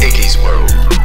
Iggy's world.